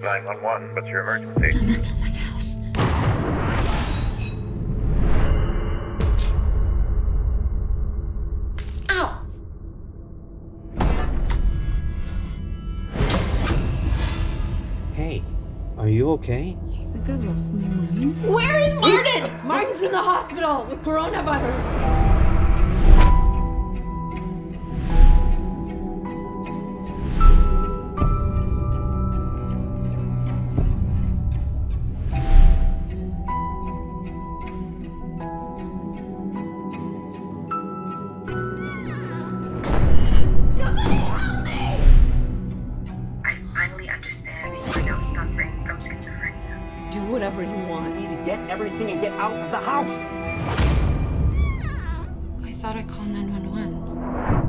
911, what's your emergency? Someone's in my house. Ow! Hey, are you okay? I think I lost my mind. Where is Martin? Martin's in the hospital with coronavirus. Somebody help me! I finally understand that you are now suffering from schizophrenia. Do whatever you want. need to get everything and get out of the house. I thought I called 911.